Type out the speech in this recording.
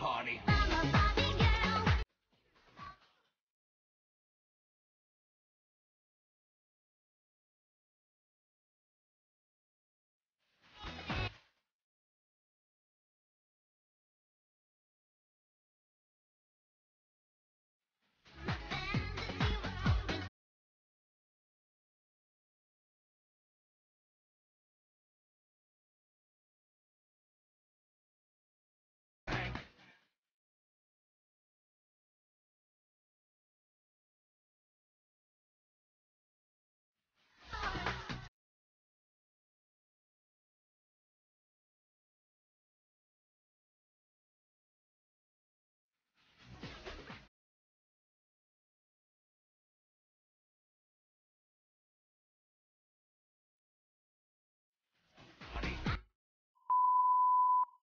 party.